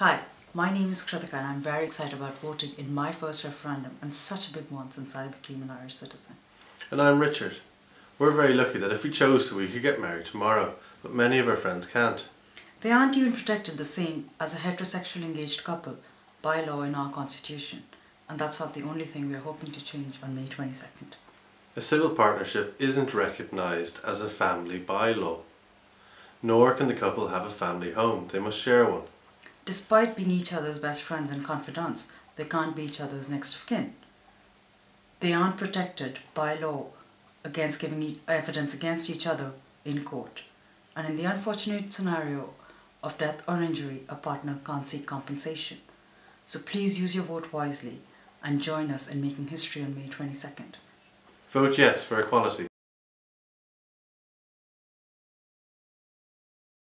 Hi, my name is Kritika and I'm very excited about voting in my first referendum and such a big one since I became an Irish citizen. And I'm Richard. We're very lucky that if we chose to, we could get married tomorrow, but many of our friends can't. They aren't even protected the same as a heterosexual engaged couple by law in our constitution, and that's not the only thing we're hoping to change on May 22nd. A civil partnership isn't recognised as a family by law. Nor can the couple have a family home, they must share one. Despite being each other's best friends and confidants, they can't be each other's next of kin. They aren't protected by law against giving evidence against each other in court. And in the unfortunate scenario of death or injury, a partner can't seek compensation. So please use your vote wisely and join us in making history on May 22nd. Vote yes for equality.